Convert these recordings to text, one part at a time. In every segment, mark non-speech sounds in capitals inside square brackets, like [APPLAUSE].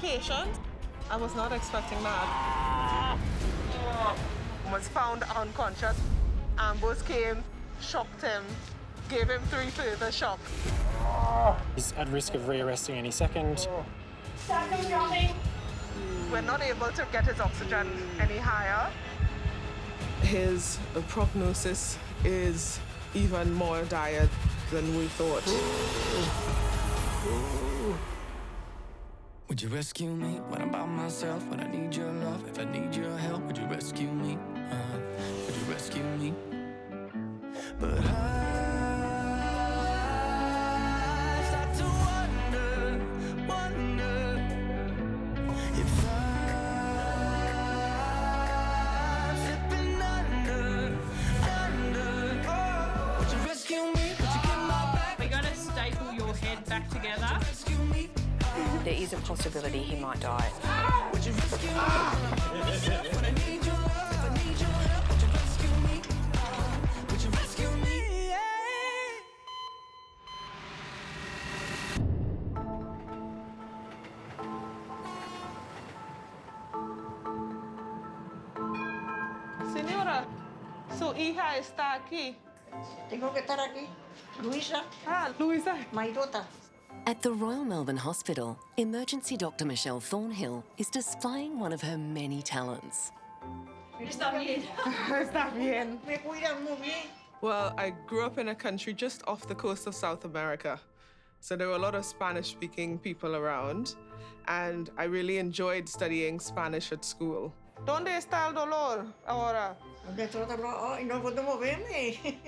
patient? I was not expecting that. Was found unconscious. Ambulance came, shocked him, gave him three further shocks. He's at risk of rearresting any second. We're not able to get his oxygen any higher. His uh, prognosis is even more dire than we thought. Would you rescue me when I'm by myself? When I need your love, if I need your help, would you rescue me? Uh, would you rescue me? But I you rescue me? Yeah. Señora, su hija está aquí. Tengo que estar aquí. Luisa, Ah, Luisa. Mairota. At the Royal Melbourne Hospital, emergency doctor Michelle Thornhill is displaying one of her many talents. Está bien. Está bien. Me cuidan muy bien. Well, I grew up in a country just off the coast of South America. So there were a lot of Spanish speaking people around. And I really enjoyed studying Spanish at school. ¿Dónde está el dolor ahora? Dentro de lo- Ay, no puedo moverme.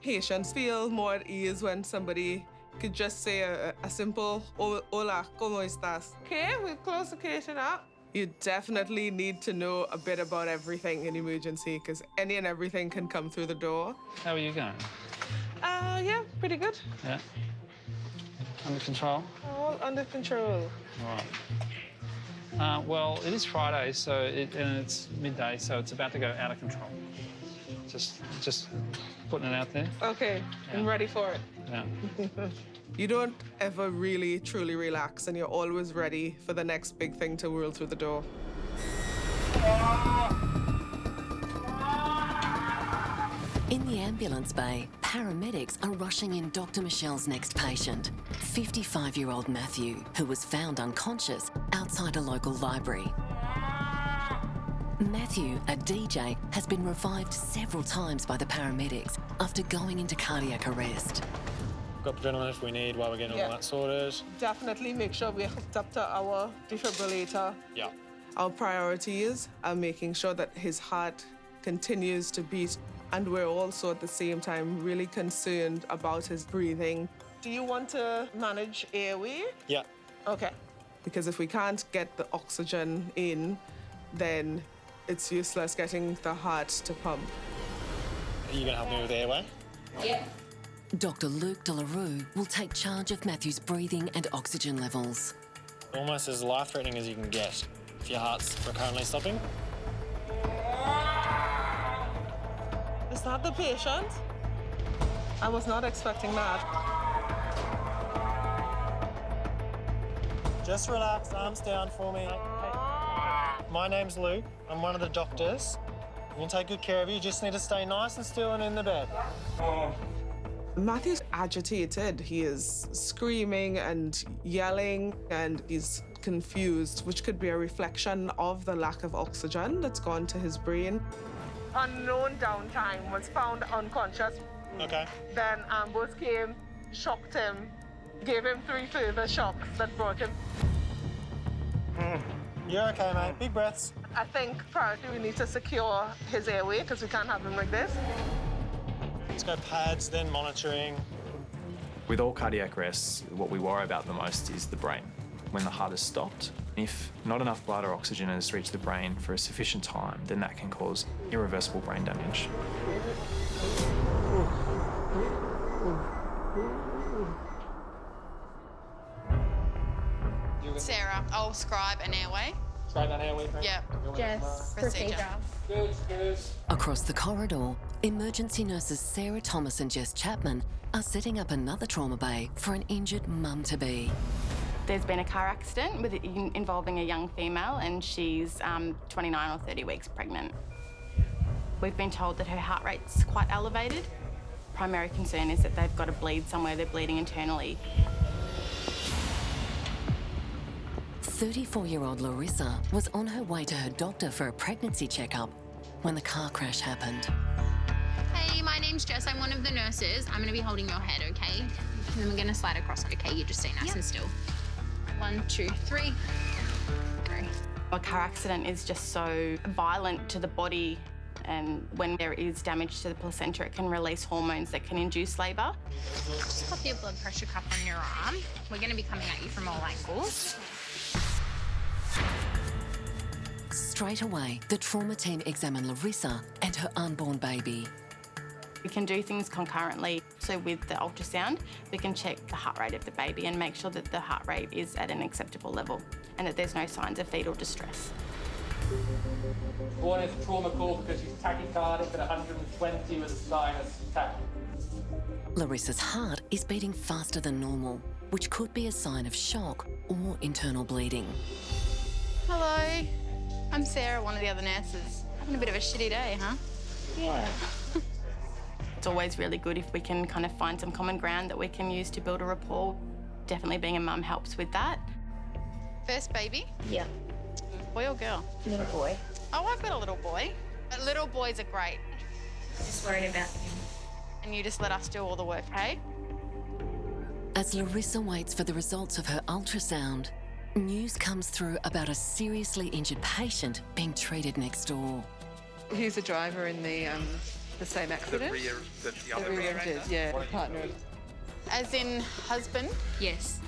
Haitians feel more at ease when somebody could just say a, a simple hola, ¿cómo estás? Okay, we're close the catching up. You definitely need to know a bit about everything in emergency because any and everything can come through the door. How are you going? Uh, yeah, pretty good. Yeah. Under control? All under control. All right. Uh, well, it is Friday, so it, and it's midday, so it's about to go out of control. Just, just putting it out there. Okay, I'm ready for it. Yeah. [LAUGHS] You don't ever really truly relax, and you're always ready for the next big thing to whirl through the door. In the ambulance bay, paramedics are rushing in Dr. Michelle's next patient, 55 year old Matthew, who was found unconscious outside a local library. Matthew, a DJ, has been revived several times by the paramedics after going into cardiac arrest. Got adrenaline if we need while we're getting Yeah. all that sorted. Definitely make sure we're hooked up to our defibrillator. Yeah. Our priorities are uh, making sure that his heart continues to beat, and we're also at the same time really concerned about his breathing. Do you want to manage airway? Yeah. Okay. Because if we can't get the oxygen in, then it's useless getting the heart to pump. Are you going to help me with the airway? Yeah. Dr. Luke Delarue will take charge of Matthew's breathing and oxygen levels. Almost as life threatening as you can get if your heart's currently stopping. Is that the patient? I was not expecting that. Just relax, arms down for me. My name's Luke. I'm one of the doctors. I'm going to take good care of you. You just need to stay nice and still and in the bed. Matthew's agitated. He is screaming and yelling, and he's confused, which could be a reflection of the lack of oxygen that's gone to his brain. Unknown downtime was found unconscious. Okay. Then ambulance came, shocked him, gave him three further shocks that brought him. Hmm. You're okay, mate. Big breaths. I think priority we need to secure his airway because we can't have him like this. Let's go pads, then monitoring. With all cardiac arrests, what we worry about the most is the brain. When the heart has stopped, if not enough blood or oxygen has reached the brain for a sufficient time, then that can cause irreversible brain damage. Sarah, scribe an airway. Straight that airway. thank you. Yeah. Jess, Procedure. procedure. Across the corridor, emergency nurses Sarah Thomas and Jess Chapman are setting up another trauma bay for an injured mum to be. There's been a car accident with involving a young female, and she's um, 29 or 30 weeks pregnant. We've been told that her heart rate's quite elevated. Primary concern is that they've got a bleed somewhere, they're bleeding internally. 34 year old Larissa was on her way to her doctor for a pregnancy checkup when the car crash happened. Hey, my name's Jess. I'm one of the nurses. I'm going to be holding your head, okay? And then we're going to slide across, okay? You just stay nice and still. One, two, three. Three. A car accident is just so violent to the body, and when there is damage to the placenta, it can release hormones that can induce labour. Just pop your blood pressure cuff on your arm. We're going to be coming at you from all angles. Straight away, the trauma team examined Larissa and her unborn baby. We can do things concurrently. So with the ultrasound, we can check the heart rate of the baby and make sure that the heart rate is at an acceptable level and that there's no signs of fetal distress. Born is trauma call because she's tachycardic at 120 with a sinus tachy. Larissa's heart is beating faster than normal, which could be a sign of shock or internal bleeding. Hello. I'm Sarah, one of the other nurses. Having a bit of a shitty day, huh? Yeah. [LAUGHS] it's always really good if we can kind of find some common ground that we can use to build a rapport. Definitely being a mum helps with that. First baby? Yeah. Boy or girl? Little boy. Oh, I've got a little boy. But little boys are great. Just worried about him. And you just let us do all the work, hey? As Larissa waits for the results of her ultrasound, news comes through about a seriously injured patient being treated next door. He's a driver in the um, the same accident. The rear, the, the The other rear-ended, yeah, partner. As in husband? Yes.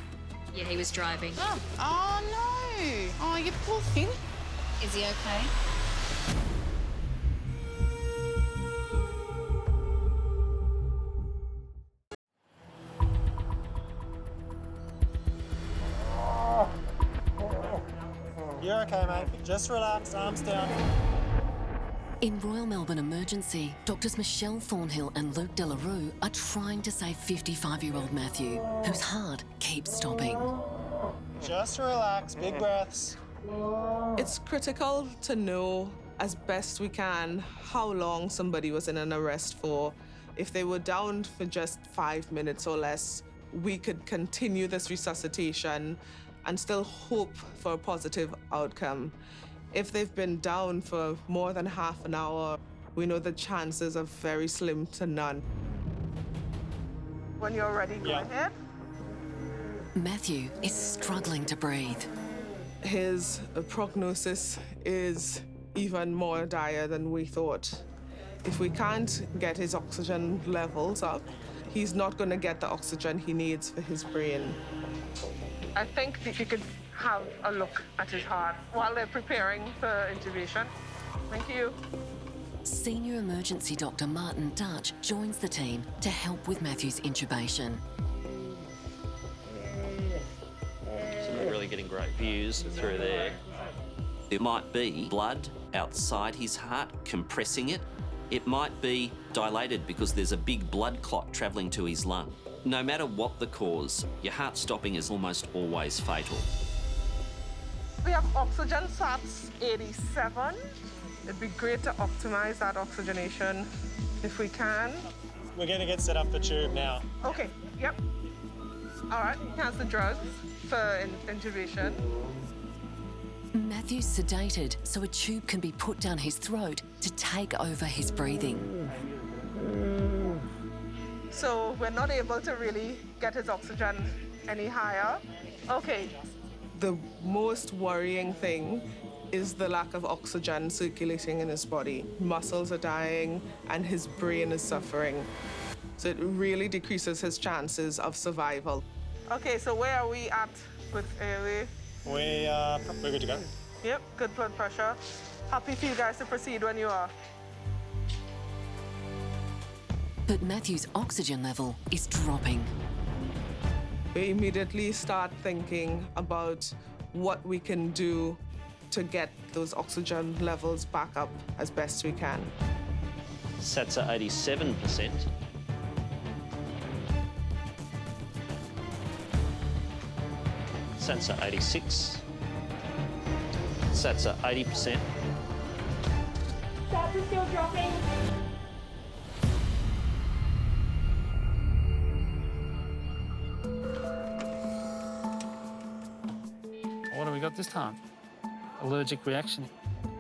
Yeah, he was driving. Oh, oh no. Oh, you poor thing. Is he okay? Just relax, arms down. In Royal Melbourne Emergency, doctors Michelle Thornhill and Luke Delarue are trying to save 55 year old Matthew, whose heart keeps stopping. Just relax, big breaths. It's critical to know as best we can how long somebody was in an arrest for. If they were down for just five minutes or less, we could continue this resuscitation and still hope for a positive outcome. If they've been down for more than half an hour, we know the chances are very slim to none. When you're ready, go ahead. Matthew is struggling to breathe. His uh, prognosis is even more dire than we thought. If we can't get his oxygen levels up, he's not going to get the oxygen he needs for his brain. I think if you could have a look at his heart while they're preparing for intubation. Thank you. Senior emergency doctor Martin Dutch joins the team to help with Matthew's intubation. So we're really getting great views through there. It might be blood outside his heart compressing it. It might be dilated because there's a big blood clot travelling to his lung. No matter what the cause, your heart stopping is almost always fatal. We have oxygen sats 87. It'd be great to optimize that oxygenation if we can. We're gonna get set up for tube now. Okay, yep. All right, he has the drugs for in- intubation. Matthew's sedated so a tube can be put down his throat to take over his breathing. So we're not able to really get his oxygen any higher. Okay. The most worrying thing is the lack of oxygen circulating in his body. Muscles are dying and his brain is suffering. So it really decreases his chances of survival. Okay, so where are we at with airway? We uh, we're good to go. Yep, good blood pressure. Happy for you guys to proceed when you are. But Matthew's oxygen level is dropping. We immediately start thinking about what we can do to get those oxygen levels back up as best we can. Sats are 87%. Sats at 86. Sats at 80%. Stats are still dropping. Got this time? Allergic reaction.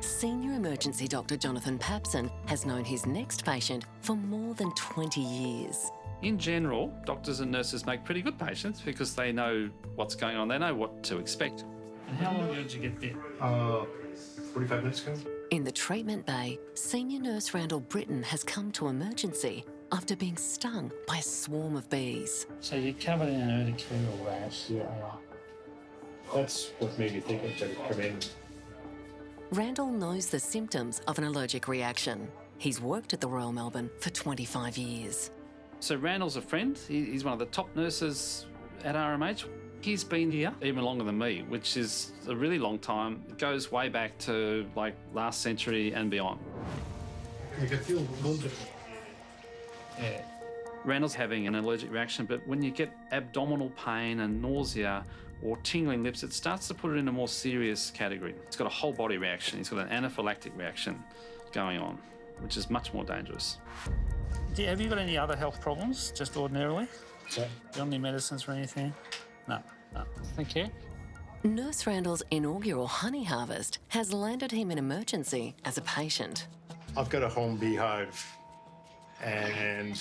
Senior emergency doctor Jonathan Papson has known his next patient for more than 20 years. In general, doctors and nurses make pretty good patients because they know what's going on, they know what to expect. And how long ago did you get there? Uh, 45 minutes ago. In the treatment bay, senior nurse Randall Britton has come to emergency after being stung by a swarm of bees. So you're covered in an urticarial rash. Yeah. That's what made me think I should come in. Randall knows the symptoms of an allergic reaction. He's worked at the Royal Melbourne for 25 years. So Randall's a friend. He's one of the top nurses at RMH. He's been here even longer than me, which is a really long time. It goes way back to like last century and beyond. I can feel wounded. Yeah. Randall's having an allergic reaction, but when you get abdominal pain and nausea or tingling lips, it starts to put it in a more serious category. It's got a whole body reaction. He's got an anaphylactic reaction going on, which is much more dangerous. have you got any other health problems, just ordinarily? Yeah. You on any medicines or anything? No, no. Thank you. Nurse Randall's inaugural honey harvest has landed him in emergency as a patient. I've got a home beehive, and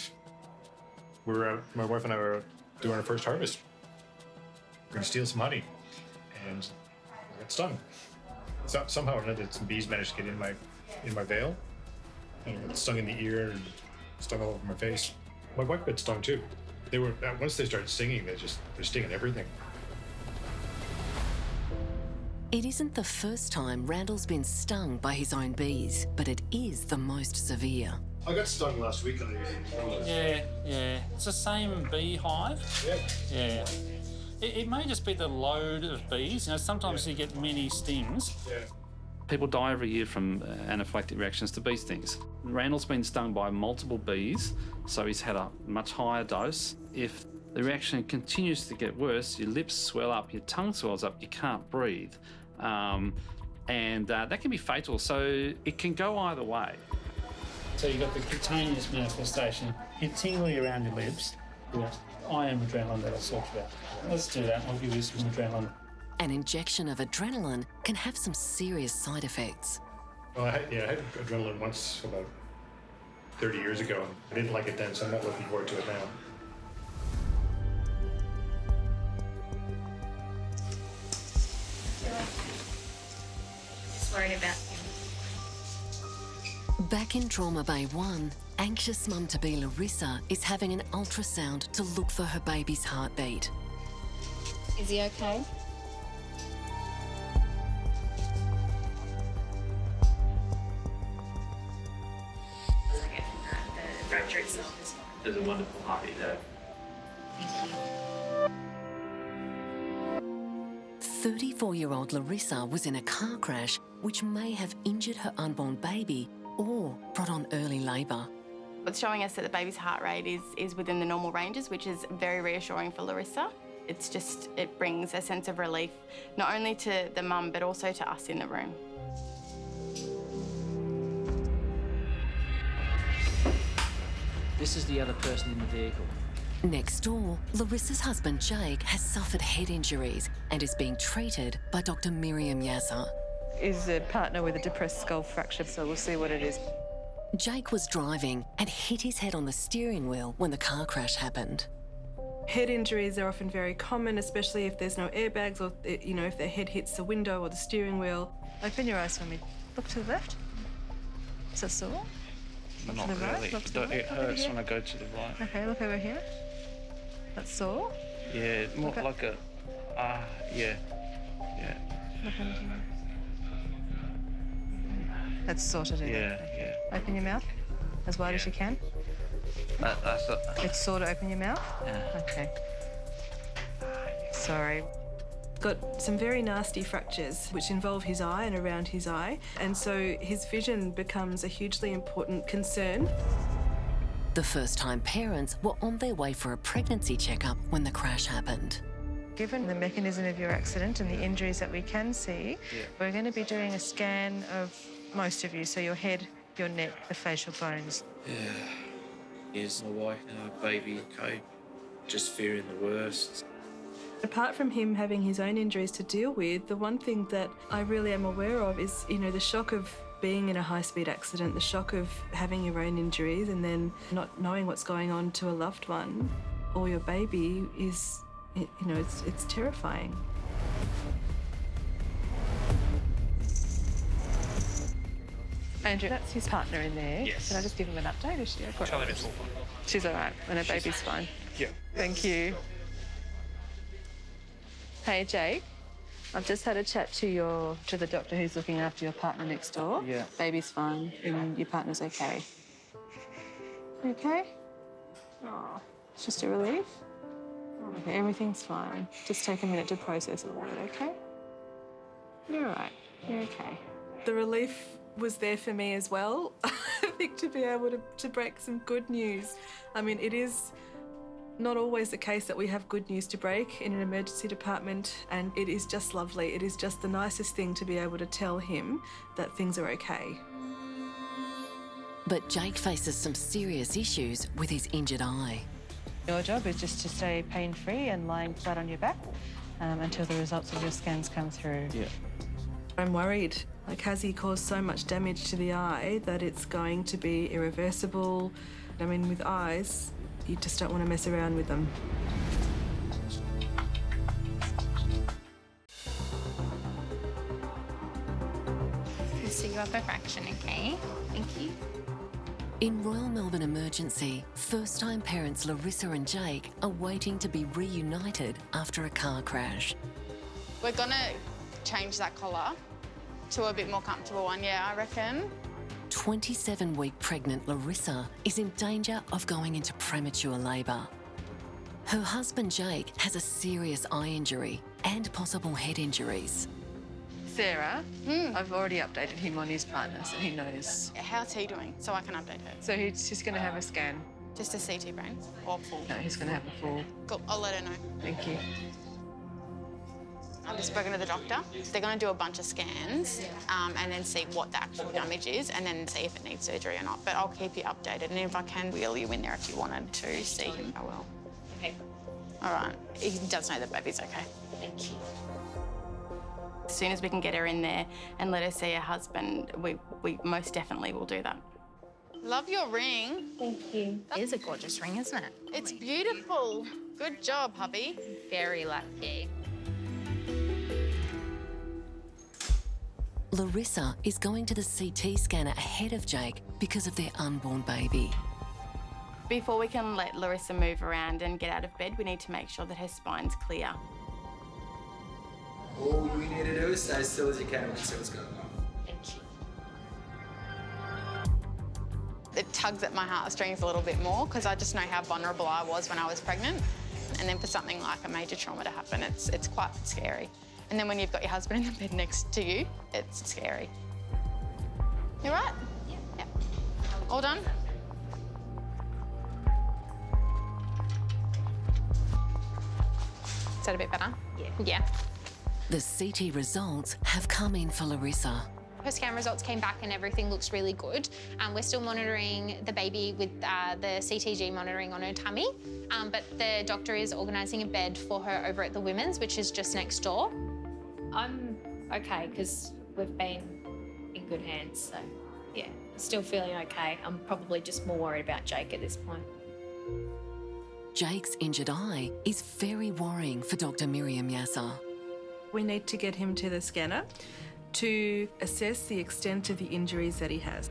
we were out, my wife and I were doing our first harvest. We're gonna steal some honey, and I got stung. So, somehow or another, some bees managed to get in my in my veil, and got stung in the ear and stung all over my face. My wife got stung too. They were uh, once they started stinging, they just they're stinging everything. It isn't the first time Randall's been stung by his own bees, but it is the most severe. I got stung last week on Yeah, yeah. It's the same beehive. Yeah. Yeah. It, it may just be the load of bees. You know, sometimes you get many stings. Yeah. People die every year from uh, anaphylactic reactions to bee stings. Randall's been stung by multiple bees, so he's had a much higher dose. If the reaction continues to get worse, your lips swell up, your tongue swells up, you can't breathe. Um, and uh, that can be fatal, so it can go either way. So you've got the cutaneous manifestation. You're tingly around your lips. Yeah. I am adrenaline That I'll sort about. Let's do that. I'll give you some adrenaline. An injection of adrenaline can have some serious side effects. Well, I had, yeah, I had adrenaline once about 30 years ago. I didn't like it then, so I'm not looking forward to it now. Just worried about him. Back in Trauma Bay 1, anxious mum to be Larissa is having an ultrasound to look for her baby's heartbeat. Is he okay? Fracture itself is fine. There's a wonderful heartbeat there. Thank you. 34 year old Larissa was in a car crash which may have injured her unborn baby or brought on early labour. It's showing us that the baby's heart rate is, is within the normal ranges, which is very reassuring for Larissa. It's just, it brings a sense of relief, not only to the mum, but also to us in the room. This is the other person in the vehicle. Next door, Larissa's husband Jake has suffered head injuries and is being treated by Dr. Miriam Yazza. Is a partner with a depressed skull fracture, so we'll see what it is. Jake was driving and hit his head on the steering wheel when the car crash happened. Head injuries are often very common, especially if there's no airbags or, you know, if their head hits the window or the steering wheel. Open your eyes for me. Look to the left. Is that sore? Look Not to the right. really. Look to the It left. Look over hurts here. when I go to the right. Okay, look over here. That's sore. Yeah, more Okay. like a. Ah, yeah. Yeah. Look under here. That's sorted out. Yeah, yeah. Open your mouth as wide as you can. That, that's it. It's sort of open your mouth? Yeah. Okay. Sorry. Got some very nasty fractures which involve his eye and around his eye, and so his vision becomes a hugely important concern. The first time parents were on their way for a pregnancy checkup when the crash happened. Given the mechanism of your accident and the injuries that we can see, we're going to be doing a scan of most of you, so your head, your neck, the facial bones. Yeah. Is my wife and our baby okay? Just fearing the worst. Apart from him having his own injuries to deal with, the one thing that I really am aware of is, you know, the shock of being in a high speed accident, the shock of having your own injuries and then not knowing what's going on to a loved one or your baby is, you know, it's, it's terrifying. Andrew, that's his partner in there. Yes. Can I just give him an update? Is she okay? Tell him it's all fine. She's all right, and her baby's fine. Yeah. Thank you. Hey, Jake. I've just had a chat to your to the doctor who's looking after your partner next door. Yeah. Baby's fine, and your partner's okay. You okay? Oh, it's just a relief. Okay, everything's fine. Just take a minute to process all of it, okay? You're all right. You're okay. The relief was there for me as well. [LAUGHS] I think to be able to, to break some good news. I mean, it is not always the case that we have good news to break in an emergency department, and it is just lovely. It is just the nicest thing to be able to tell him that things are okay. But Jake faces some serious issues with his injured eye. Your job is just to stay pain free and lying flat on your back um, until the results of your scans come through. Yeah. I'm worried. Like, has he caused so much damage to the eye that it's going to be irreversible? I mean, with eyes, you just don't want to mess around with them. We'll see you up a fraction, okay? Thank you. In Royal Melbourne Emergency, first time parents Larissa and Jake are waiting to be reunited after a car crash. We're gonna change that collar to a bit more comfortable one, yeah, I reckon. 27 week pregnant Larissa is in danger of going into premature labour. Her husband Jake has a serious eye injury and possible head injuries. Sarah, hmm. I've already updated him on his partner, so he knows. How's he doing? So I can update her. So he's just going to have a scan. Just a CT brain or full? No, he's going to have a full. Cool, I'll let her know. Thank you. I've just spoken to the doctor. They're going to do a bunch of scans um, and then see what the actual damage is and then see if it needs surgery or not. But I'll keep you updated. And if I can wheel you in there if you wanted to see him, I will. Okay. All right. He does know the baby's okay. Thank you. As soon as we can get her in there and let her see her husband, we, we most definitely will do that. Love your ring. Thank you. It is a gorgeous ring, isn't it? It's beautiful. Good job, hubby. Very lucky. Larissa is going to the CT scanner ahead of Jake because of their unborn baby. Before we can let Larissa move around and get out of bed, we need to make sure that her spine's clear. All you need to do is stay as still as you can and see what's going on. Thank you. It tugs at my heartstrings a little bit more because I just know how vulnerable I was when I was pregnant. And then for something like a major trauma to happen, it's, it's quite scary. And then when you've got your husband in the bed next to you, it's scary. You all right? Yeah. yeah. All done? Is that a bit better? Yeah. Yeah. The CT results have come in for Larissa. Her scan results came back and everything looks really good. Um, we're still monitoring the baby with uh, the CTG monitoring on her tummy, um, but the doctor is organising a bed for her over at the Women's, which is just next door. I'm okay because we've been in good hands. So, yeah, still feeling okay. I'm probably just more worried about Jake at this point. Jake's injured eye is very worrying for Dr. Miriam Yasser. We need to get him to the scanner to assess the extent of the injuries that he has.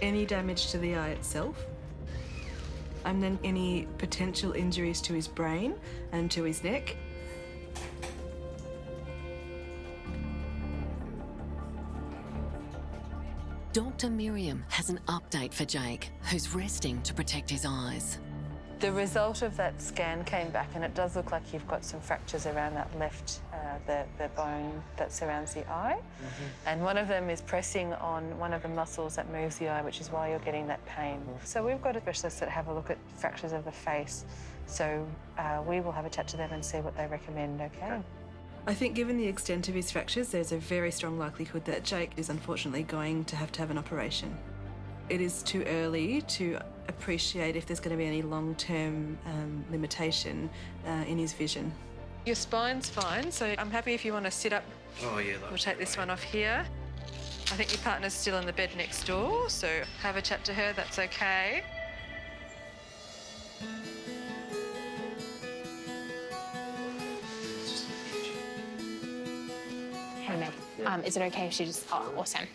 Any damage to the eye itself, and then any potential injuries to his brain and to his neck. Dr. Miriam has an update for Jake, who's resting to protect his eyes. The result of that scan came back, and it does look like you've got some fractures around that left, uh, the, the bone that surrounds the eye. And one of them is pressing on one of the muscles that moves the eye, which is why you're getting that pain. So we've got specialists that have a look at fractures of the face So uh, we will have a chat to them and see what they recommend, okay? I think, given the extent of his fractures, there's a very strong likelihood that Jake is unfortunately going to have to have an operation. It is too early to appreciate if there's going to be any long term um, limitation uh, in his vision. Your spine's fine, so I'm happy if you want to sit up. Oh, yeah, We'll take this one off here. I think your partner's still in the bed next door, so have a chat to her, that's okay. Hey, Meg. Um, is it okay if she just. Oh, awesome.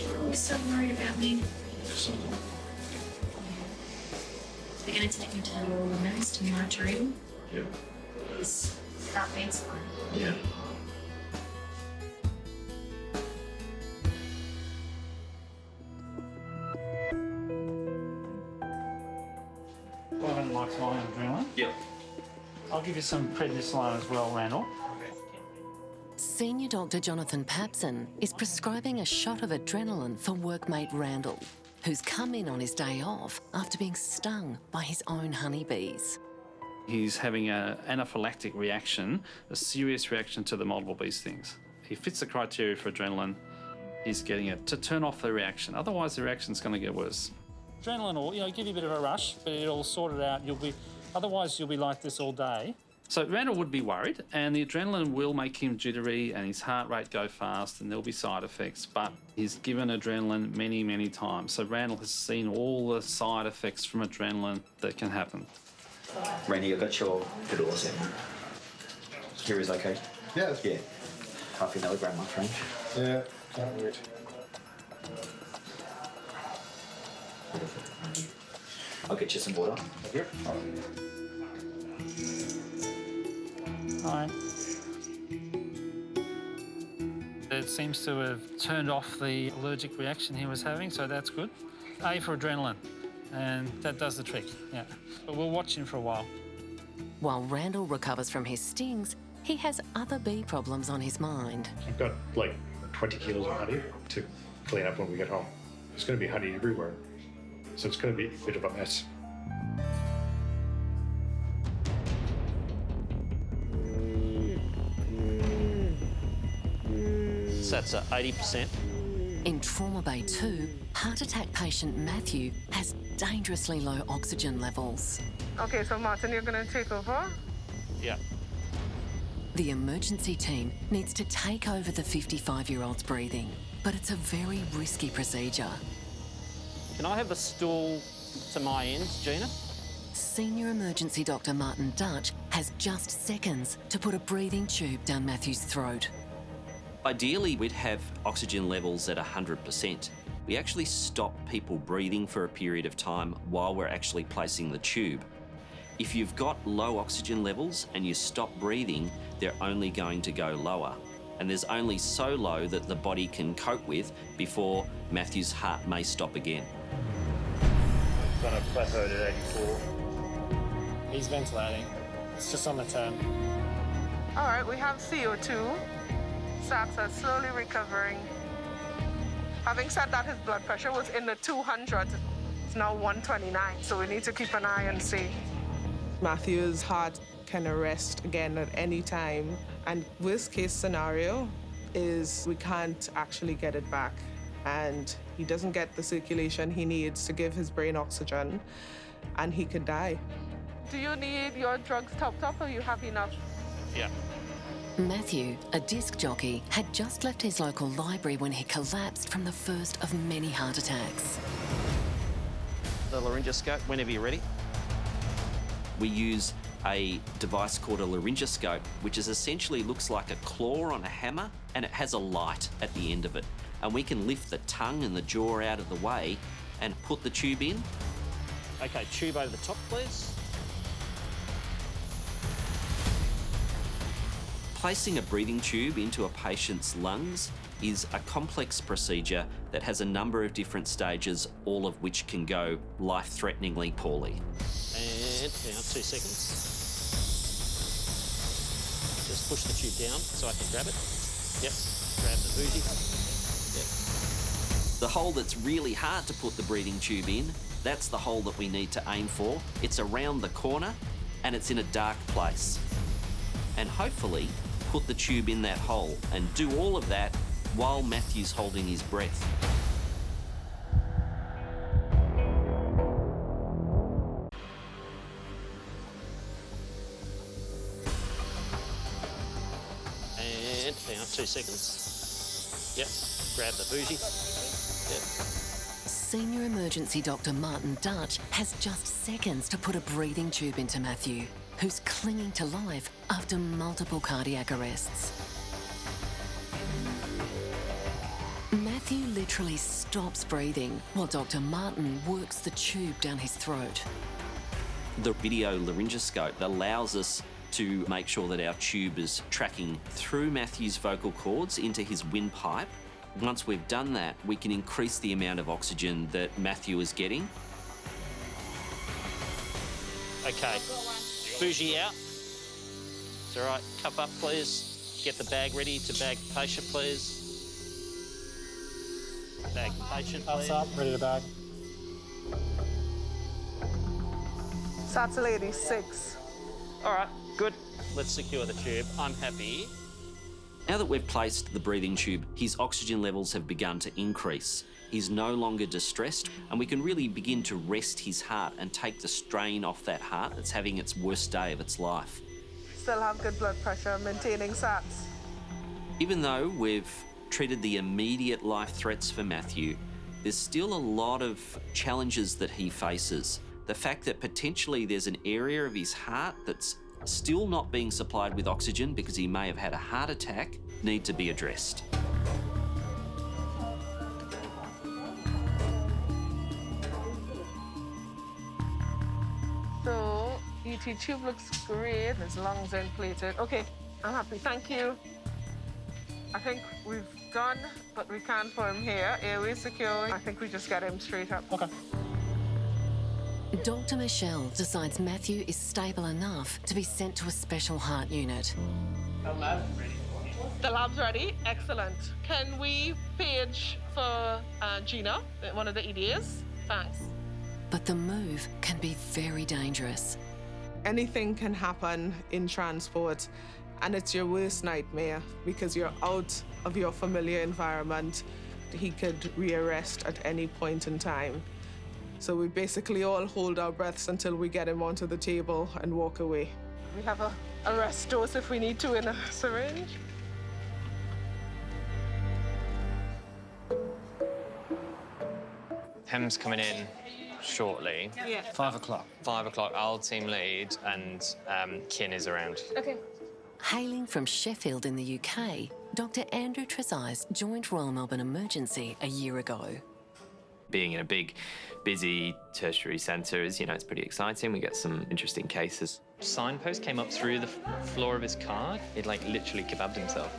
You're so worried about me. They're going to take me to the women's to monitoring. Yeah. His heartbeat's fine. Yeah. You some prednisolone as well, Randall. Senior Dr. Jonathan Papson is prescribing a shot of adrenaline for workmate Randall, who's come in on his day off after being stung by his own honeybees. He's having an anaphylactic reaction, a serious reaction to the multiple bee stings. He fits the criteria for adrenaline. He's getting it to turn off the reaction. Otherwise, the reaction's going to get worse. Adrenaline will, you know, give you a bit of a rush, but it'll sort it out. You'll be, otherwise, you'll be like this all day. So Randall would be worried, and the adrenaline will make him jittery and his heart rate go fast, and there'll be side effects. But he's given adrenaline many, many times. So Randall has seen all the side effects from adrenaline that can happen. Randy, I got your pedals in. Here is okay? Yeah. Yeah. Half a milligram much range. Yeah, can't wait. I'll get you some water. Here. Hi. It seems to have turned off the allergic reaction he was having, so that's good. A for adrenaline, and that does the trick, yeah. But we'll watch him for a while. While Randall recovers from his stings, he has other bee problems on his mind. I've got like 20 kilos of honey to clean up when we get home. There's going to be honey everywhere. So it's going to be a bit of a mess. That's at 80%. In Trauma Bay 2, heart attack patient Matthew has dangerously low oxygen levels. Okay, so Martin, you're going to take over? Yeah. The emergency team needs to take over the 55 year old's breathing, but it's a very risky procedure. Can I have the stool to my end, Gina? Senior emergency doctor Martin Dutch has just seconds to put a breathing tube down Matthew's throat. Ideally, we'd have oxygen levels at 100%. We actually stop people breathing for a period of time while we're actually placing the tube. If you've got low oxygen levels and you stop breathing, they're only going to go lower. And there's only so low that the body can cope with before Matthew's heart may stop again. Kind of plateaued at 84. He's ventilating. It's just on the turn. All right, we have CO2. Sats are slowly recovering. Having said that, his blood pressure was in the 200s. It's now 129, so we need to keep an eye and see. Matthew's heart can arrest again at any time. And worst case scenario is we can't actually get it back. And he doesn't get the circulation he needs to give his brain oxygen, and he could die. Do you need your drugs topped up or you have enough? Yeah. Matthew, a disc jockey, had just left his local library when he collapsed from the first of many heart attacks. The laryngoscope, whenever you're ready. We use a device called a laryngoscope, which is essentially looks like a claw on a hammer and it has a light at the end of it. And we can lift the tongue and the jaw out of the way and put the tube in. Okay, tube over the top, please. Placing a breathing tube into a patient's lungs is a complex procedure that has a number of different stages, all of which can go life threateningly poorly. And now two seconds. Just push the tube down so I can grab it. Yep, grab the bougie. Yep. The hole that's really hard to put the breathing tube in, that's the hole that we need to aim for. It's around the corner and it's in a dark place. And hopefully, put the tube in that hole and do all of that while Matthew's holding his breath. And hang on, two seconds. Yep, grab the bougie. Yep. Senior emergency doctor Martin Dutch has just seconds to put a breathing tube into Matthew, who's clinging to life after multiple cardiac arrests. Matthew literally stops breathing while Dr. Martin works the tube down his throat. The video laryngoscope allows us to make sure that our tube is tracking through Matthew's vocal cords into his windpipe. Once we've done that, we can increase the amount of oxygen that Matthew is getting. Okay. Bougie out. It's all right. Cup up, please. Get the bag ready to bag the patient, please. Bag the patient, please. up, ready to bag. That's lady six. All right, good. Let's secure the tube. I'm happy. Now that we've placed the breathing tube, his oxygen levels have begun to increase. He's no longer distressed, and we can really begin to rest his heart and take the strain off that heart that's having its worst day of its life. Still have good blood pressure, maintaining SATs. Even though we've treated the immediate life threats for Matthew, there's still a lot of challenges that he faces. The fact that potentially there's an area of his heart that's still not being supplied with oxygen because he may have had a heart attack need to be addressed. So, ET tube looks great. His lungs are inflated. Okay, I'm happy. Thank you. I think we've done what we can for him here. Airway secure. I think we just get him straight up. Okay. Dr. Michelle decides Matthew is stable enough to be sent to a special heart unit. The lab's ready. The lab's ready. Excellent. Can we page for uh, Gina, one of the EDs? Thanks. But the move can be very dangerous. Anything can happen in transport, and it's your worst nightmare because you're out of your familiar environment. He could rearrest at any point in time. So we basically all hold our breaths until we get him onto the table and walk away. We have a, a rest dose if we need to in a syringe. Hem's coming in shortly. Yeah. Five o'clock. Five o'clock. I'll team lead, and um, Kin is around. Okay. Hailing from Sheffield in the UK, Dr. Andrew Trezise joined Royal Melbourne Emergency a year ago. Being in a big, busy tertiary centre is, you know, it's pretty exciting. We get some interesting cases. Signpost came up through the floor of his car. He'd like literally kebabbed himself.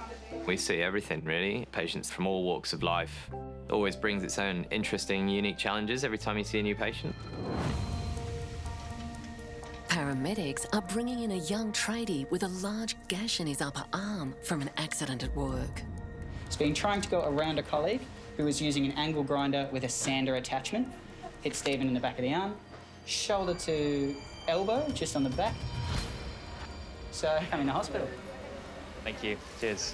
We see everything really. Patients from all walks of life. It always brings its own interesting, unique challenges every time you see a new patient. Paramedics are bringing in a young tradie with a large gash in his upper arm from an accident at work. He's been trying to go around a colleague who was using an angle grinder with a sander attachment. Hit Stephen in the back of the arm, shoulder to elbow, just on the back. So I'm in the hospital. Thank you. Cheers.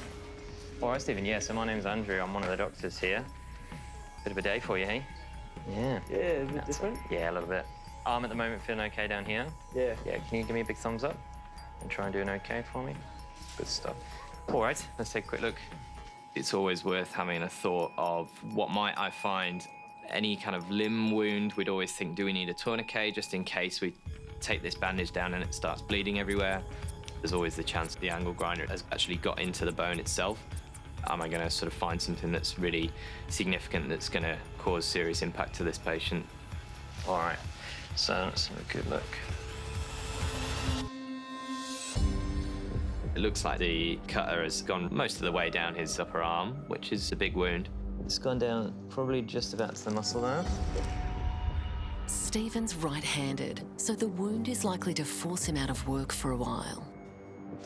All right, Stephen. Yeah, so my name's Andrew. I'm one of the doctors here. Bit of a day for you, hey? Yeah. Yeah, a bit different. Yeah, a little bit. Arm at the moment feeling okay down here. Yeah. Yeah, can you give me a big thumbs up and try and do an okay for me? Good stuff. All right, let's take a quick look. It's always worth having a thought of what might I find any kind of limb wound. We'd always think, do we need a tourniquet just in case we take this bandage down and it starts bleeding everywhere? There's always the chance the angle grinder has actually got into the bone itself. Am I going to sort of find something that's really significant that's going to cause serious impact to this patient? All right, so let's have a good look. It looks like the cutter has gone most of the way down his upper arm, which is a big wound. It's gone down probably just about to the muscle there. Stephen's right handed, so the wound is likely to force him out of work for a while.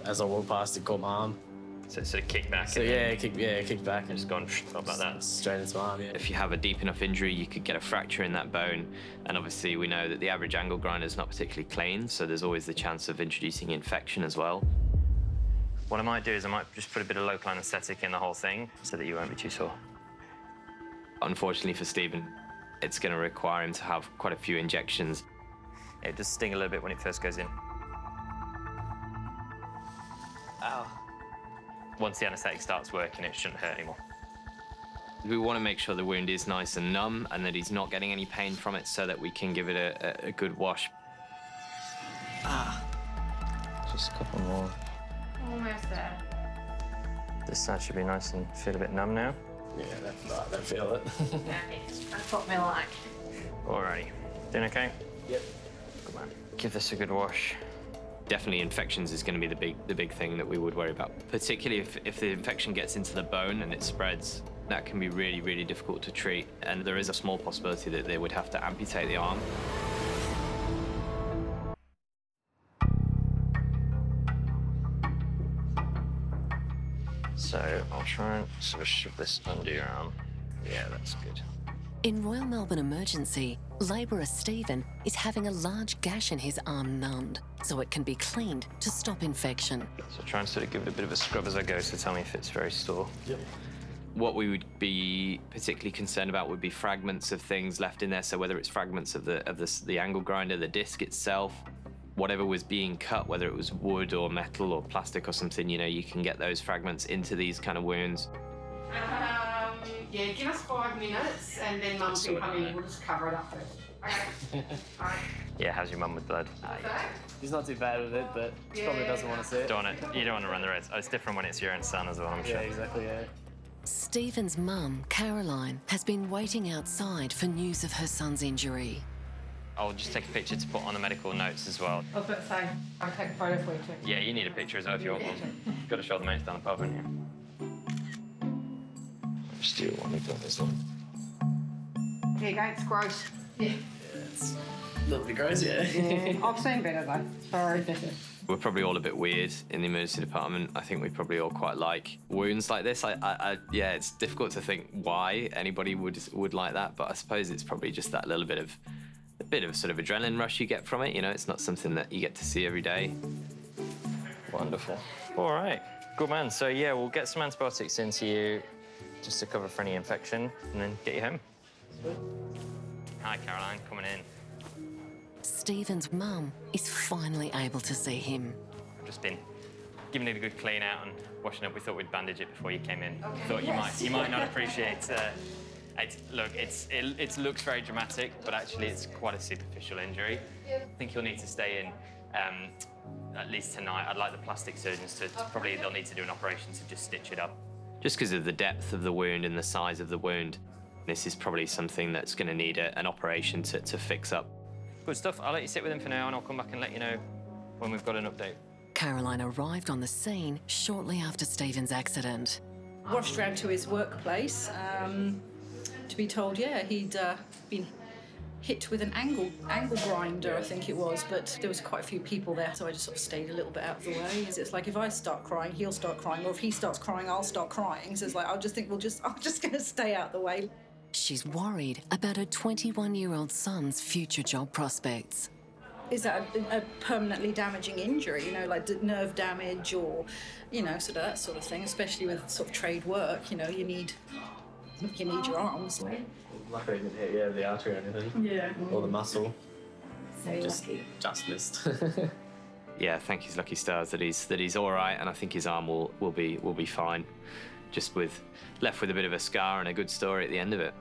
As I walked past, it caught my arm. So sort of kick back. So yeah, then kick yeah, kick back and just gone up like that. Straight into my arm, yeah. If you have a deep enough injury, you could get a fracture in that bone. And obviously, we know that the average angle grinder is not particularly clean, so there's always the chance of introducing infection as well. What I might do is I might just put a bit of local anaesthetic in the whole thing so that you won't be too sore. Unfortunately for Stephen, it's going to require him to have quite a few injections. It does sting a little bit when it first goes in. Ow. Once the anaesthetic starts working, it shouldn't hurt anymore. We want to make sure the wound is nice and numb and that he's not getting any pain from it so that we can give it a, a, a good wash. Ah. Just a couple more. Almost there. This side should be nice and feel a bit numb now. Yeah, that, I don't feel it. That's what we like. Alrighty. Doing okay? Yep. Good man. Give this a good wash. Definitely infections is going to be the big the big thing that we would worry about. Particularly if, if the infection gets into the bone and it spreads, that can be really, really difficult to treat. And there is a small possibility that they would have to amputate the arm. So I'll try and sort of shove this under your arm. Yeah, that's good. In Royal Melbourne Emergency, labourer Stephen is having a large gash in his arm numbed so it can be cleaned to stop infection. So try and sort of give it a bit of a scrub as I go, so tell me if it's very sore. Yep. What we would be particularly concerned about would be fragments of things left in there. So whether it's fragments of the of the, the angle grinder, the disc itself, whatever was being cut, whether it was wood or metal or plastic or something, you know, you can get those fragments into these kind of wounds. Um, yeah, give us five minutes and then mum can come in. We'll just cover it up first. Okay. [LAUGHS] Alright. Yeah, how's your mum with blood? He's not too bad with it, but he probably doesn't want to see it. Don't want to, you don't want to run the risk. Oh, it's different when it's your own son as well, I'm Yeah, sure. exactly, yeah. Stephen's mum, Caroline, has been waiting outside for news of her son's injury. I'll just take a picture to put on the medical notes as well. I was about to say, I'll take a photo for you too. Yeah, you need a picture as well if you want one. Got to show the mates down the pub, haven't you? Just do one we've got this one. There you go, it's gross. Yeah. It's a little bit gross, yeah. yeah. I've seen better though. Sorry. We're probably all a bit weird in the emergency department. I think we probably all quite like wounds like this. I, I, I, yeah, it's difficult to think why anybody would would like that, but I suppose it's probably just that little bit of a bit of sort of adrenaline rush you get from it. You know, it's not something that you get to see every day. Wonderful. All right, good man. So yeah, we'll get some antibiotics into you just to cover for any infection, and then get you home. Hi, Caroline, coming in. Stephen's mum is finally able to see him. I've just been giving it a good clean out and washing up. We thought we'd bandage it before you came in. Okay. Thought you Yes. might you might not appreciate. Uh, it's, look, it's it, it looks very dramatic, but actually it's quite a superficial injury. I think you'll need to stay in um, at least tonight. I'd like the plastic surgeons to, to probably they'll need to do an operation to just stitch it up. Just because of the depth of the wound and the size of the wound, this is probably something that's going to need a, an operation to, to fix up. Good stuff. I'll let you sit with him for now, and I'll come back and let you know when we've got an update. Caroline arrived on the scene shortly after Stephen's accident. rushed round to his workplace um, to be told, yeah, he'd uh, been hit with an angle angle grinder, I think it was. But there was quite a few people there, so I just sort of stayed a little bit out of the way. 'Cause It's like if I start crying, he'll start crying, or if he starts crying, I'll start crying. So it's like I'll just think we'll just [LAUGHS] I'm just going to stay out the way. She's worried about her 21 year old son's future job prospects. Is that a, a permanently damaging injury? You know, like d- nerve damage or, you know, sort of that sort of thing. Especially with sort of trade work, you know, you need you need your arms. Luckily, I didn't hit yeah, the artery or anything. Yeah. Or the muscle. So just, lucky. just missed. [LAUGHS] yeah, thank his lucky stars that he's that he's all right, and I think his arm will will be will be fine. Just with left with a bit of a scar and a good story at the end of it.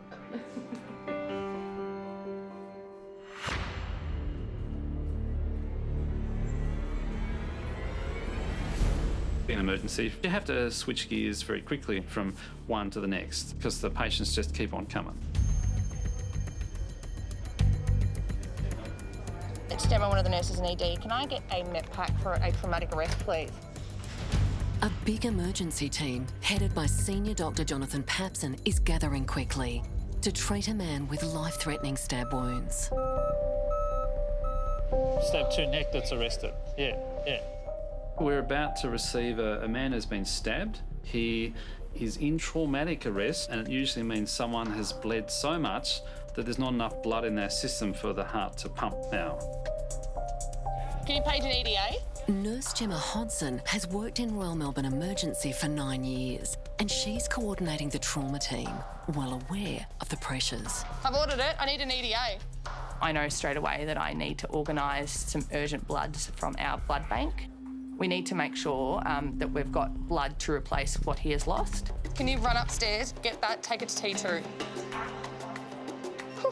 An emergency, you have to switch gears very quickly from one to the next because the patients just keep on coming. It's Gemma, one of the nurses in ED. Can I get a med pack for a traumatic arrest, please? A big emergency team, headed by senior Dr. Jonathan Papson, is gathering quickly to treat a man with life threatening stab wounds. Stab have two neck that's arrested. Yeah, yeah. We're about to receive a, a man who's been stabbed. He is in traumatic arrest, and it usually means someone has bled so much that there's not enough blood in their system for the heart to pump now. Can you page an EDA? Nurse Gemma Hodson has worked in Royal Melbourne Emergency for nine years, and she's coordinating the trauma team, well aware of the pressures. I've ordered it. I need an EDA. I know straight away that I need to organise some urgent bloods from our blood bank. We need to make sure um, that we've got blood to replace what he has lost. Can you run upstairs, get that, take it to T2? Whew.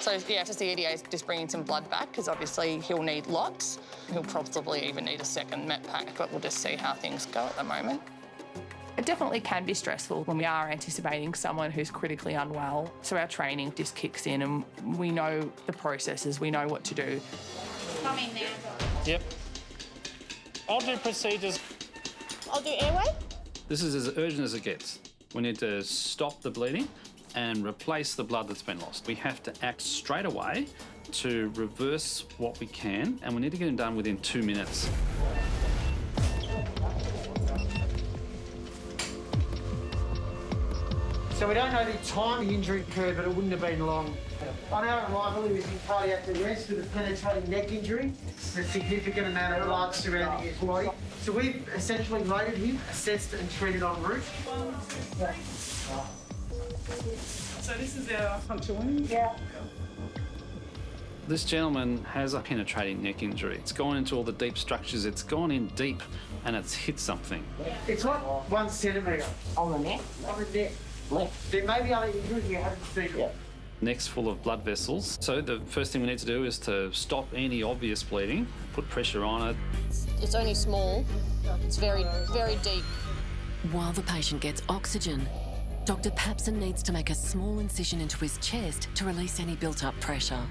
So, yeah, just the EDA is just bringing some blood back because obviously he'll need lots. He'll probably even need a second met pack, but we'll just see how things go at the moment. It definitely can be stressful when we are anticipating someone who's critically unwell. So our training just kicks in and we know the processes, we know what to do. Come in there. Yep. I'll do procedures. I'll do airway. This is as urgent as it gets. We need to stop the bleeding and replace the blood that's been lost. We have to act straight away to reverse what we can, and we need to get it done within two minutes. So we don't know the time the injury occurred, but it wouldn't have been long. On our arrival, he was in cardiac arrest with a penetrating neck injury, a significant amount of blood surrounding his body. So we've essentially loaded him, assessed and treated en route. So this is our puncture wound? Yeah. This gentleman has a penetrating neck injury. It's gone into all the deep structures, it's gone in deep, and it's hit something. It's not one centimetre. On the neck? On the neck. Left. There may be other injuries you haven't seen. Yeah. Neck's full of blood vessels. So the first thing we need to do is to stop any obvious bleeding, put pressure on it. It's only small. It's very, very deep. While the patient gets oxygen, Dr. Papson needs to make a small incision into his chest to release any built up pressure.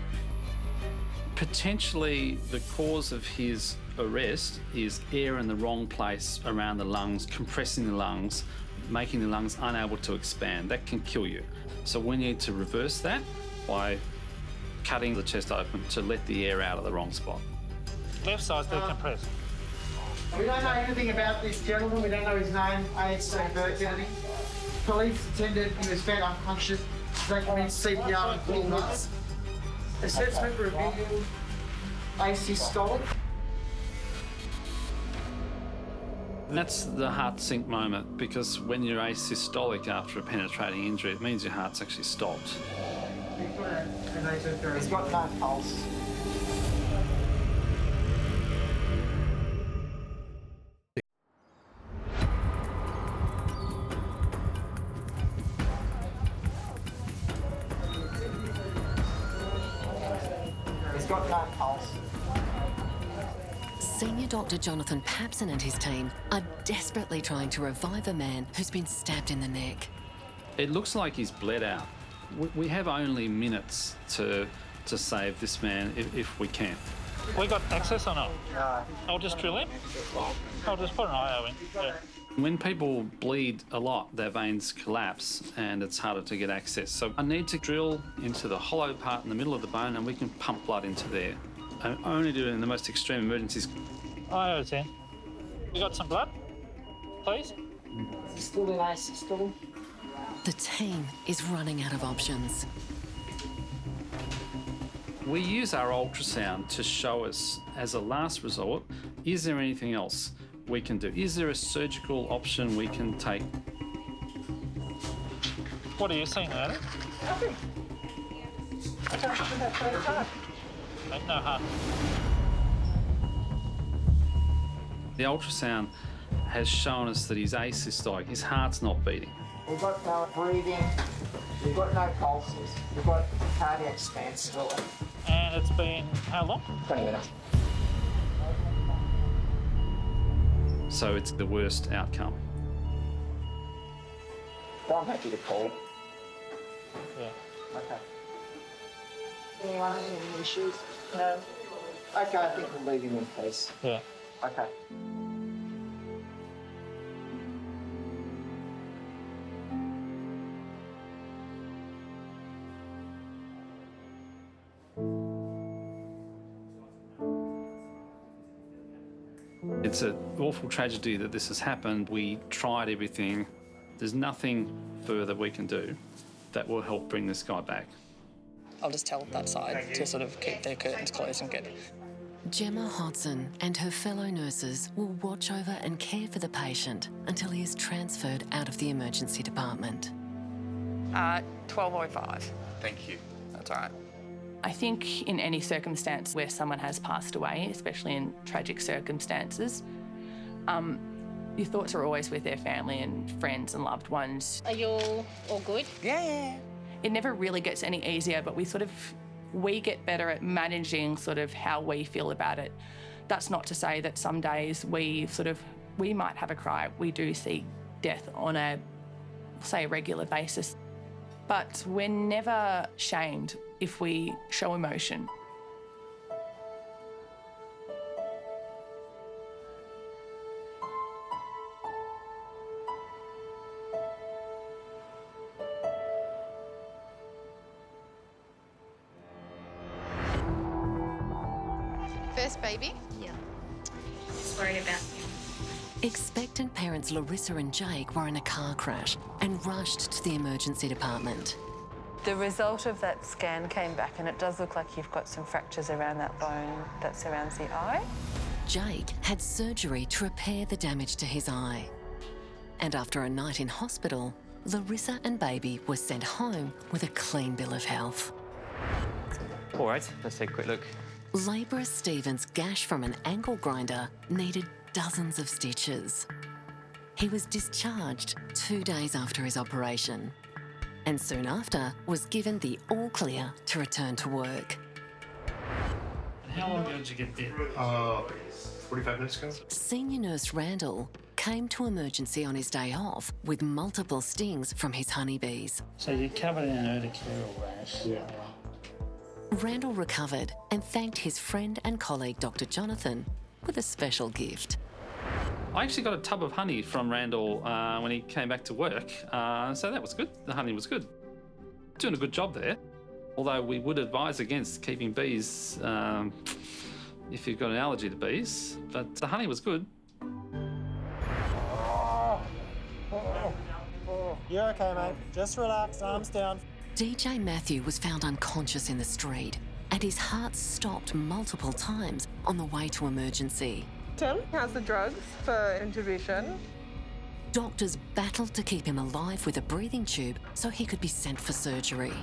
Potentially, the cause of his arrest is air in the wrong place around the lungs, compressing the lungs, making the lungs unable to expand. That can kill you. So we need to reverse that by cutting the chest open to let the air out of the wrong spot. Left side's still compressed. We don't know anything about this gentleman. We don't know his name, age, date of birth, anything. Police attended, he was found unconscious. They commenced CPR in 20 minutes. Assessment revealed asystolic. That's the heart sink moment because when you're asystolic after a penetrating injury, it means your heart's actually stopped. He's got no pulse. Dr. Jonathan Papson and his team are desperately trying to revive a man who's been stabbed in the neck. It looks like he's bled out. We- We have only minutes to to save this man if, if we can. We got access or not? I'll just drill him. I'll just put an IO in. Yeah. When people bleed a lot, their veins collapse and it's harder to get access. So I need to drill into the hollow part in the middle of the bone and we can pump blood into there. I only do it in the most extreme emergencies. IO 10. You got some blood? Please? Still in asystole. The team is running out of options. We use our ultrasound to show us, as a last resort, is there anything else we can do? Is there a surgical option we can take? What are you seeing, Adam? Ain't no heart. The ultrasound has shown us that he's asystolic, his heart's not beating. We've got no breathing. We've got no pulses. We've got cardiac standstill. And uh, it's been how long? 20 minutes. So it's the worst outcome. I'm happy to call. Yeah. Okay. Anyone have any issues? No. Okay, I think we'll leave him in peace. Yeah. Okay. It's an awful tragedy that this has happened. We tried everything. There's nothing further we can do that will help bring this guy back. I'll just tell that side to sort of keep their curtains closed and get Gemma Hodson and her fellow nurses will watch over and care for the patient until he is transferred out of the emergency department. Uh, 12.05. Thank you. That's all right. I think in any circumstance where someone has passed away, especially in tragic circumstances, um, your thoughts are always with their family and friends and loved ones. Are you all, all good? Yeah, yeah. It never really gets any easier, but we sort of we get better at managing sort of how we feel about it. That's not to say that some days we sort of we might have a cry. We do see death on a say a regular basis. But we're never shamed if we show emotion. Just worried about Expectant parents Larissa and Jake were in a car crash and rushed to the emergency department. The result of that scan came back, and it does look like you've got some fractures around that bone that surrounds the eye. Jake had surgery to repair the damage to his eye. And after a night in hospital, Larissa and baby were sent home with a clean bill of health. All right, let's take a quick look. Labourer Stephen's gash from an angle grinder needed dozens of stitches. He was discharged two days after his operation and soon after was given the all clear to return to work. How long ago did you get bit? Uh, 45 minutes ago. Senior nurse Randall came to emergency on his day off with multiple stings from his honeybees. So you're covered in an urticarial rash. Yeah. Randall recovered and thanked his friend and colleague Dr. Jonathan with a special gift. I actually got a tub of honey from Randall uh, when he came back to work, uh, so that was good. The honey was good. Doing a good job there. Although we would advise against keeping bees um, if you've got an allergy to bees, but the honey was good. You're okay, mate. Just relax, arms down. DJ Matthew was found unconscious in the street, and his heart stopped multiple times on the way to emergency. Tim has the drugs for intubation. Doctors battled to keep him alive with a breathing tube so he could be sent for surgery.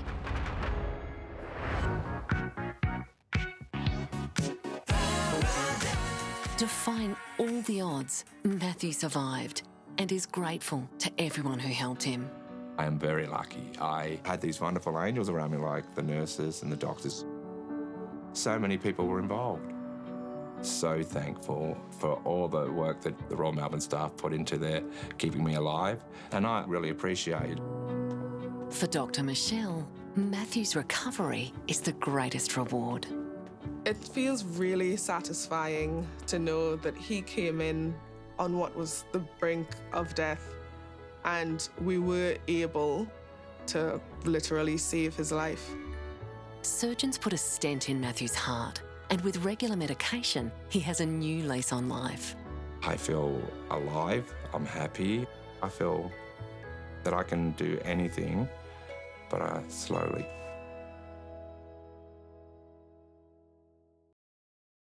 Defying all the odds, Matthew survived and is grateful to everyone who helped him. I am very lucky. I had these wonderful angels around me, like the nurses and the doctors. So many people were involved. So thankful for all the work that the Royal Melbourne staff put into there, keeping me alive, and I really appreciate it. For Dr. Michelle, Matthew's recovery is the greatest reward. It feels really satisfying to know that he came in on what was the brink of death and we were able to literally save his life. Surgeons put a stent in Matthew's heart, and with regular medication, he has a new lease on life. I feel alive, I'm happy. I feel that I can do anything, but I slowly